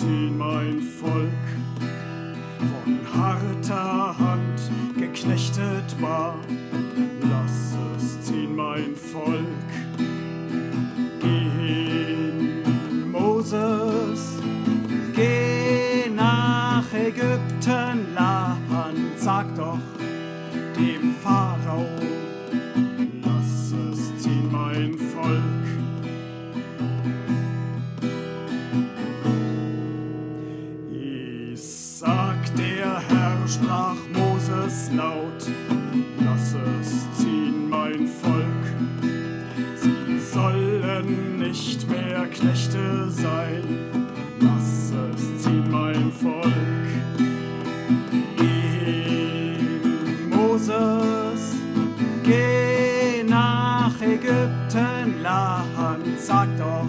ziehen, mein Volk, von harter Hand geknechtet war. Lass es ziehen, mein Volk. Geh Moses, geh nach Ägypten, Land, sag doch dem Pharao, lass es ziehen, mein Volk. Sprach Moses laut, lass es ziehen, mein Volk. Sie sollen nicht mehr Knechte sein, lass es ziehen, mein Volk. Geh, Moses, geh nach Ägypten, Land, sag doch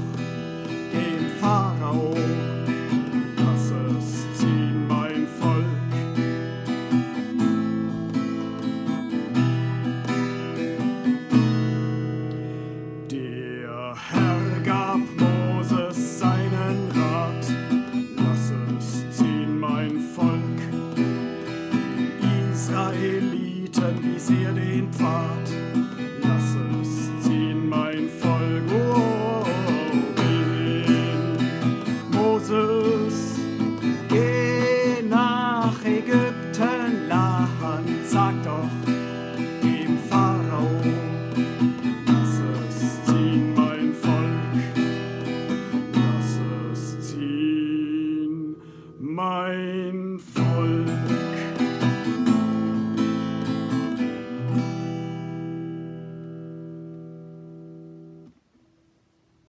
Israeliten wies er den Pfad, lass es ziehen, mein Volk. Oh, hin, Moses, geh nach Ägypten, Land, sag doch dem Pharao. Lass es ziehen, mein Volk. Lass es ziehen, mein Volk.